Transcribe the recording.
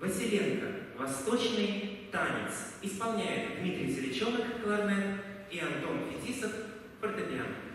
Василенко «Восточный танец» исполняет Дмитрий Зелечонок, кларнет, и Антон Фетисов, фортепиано.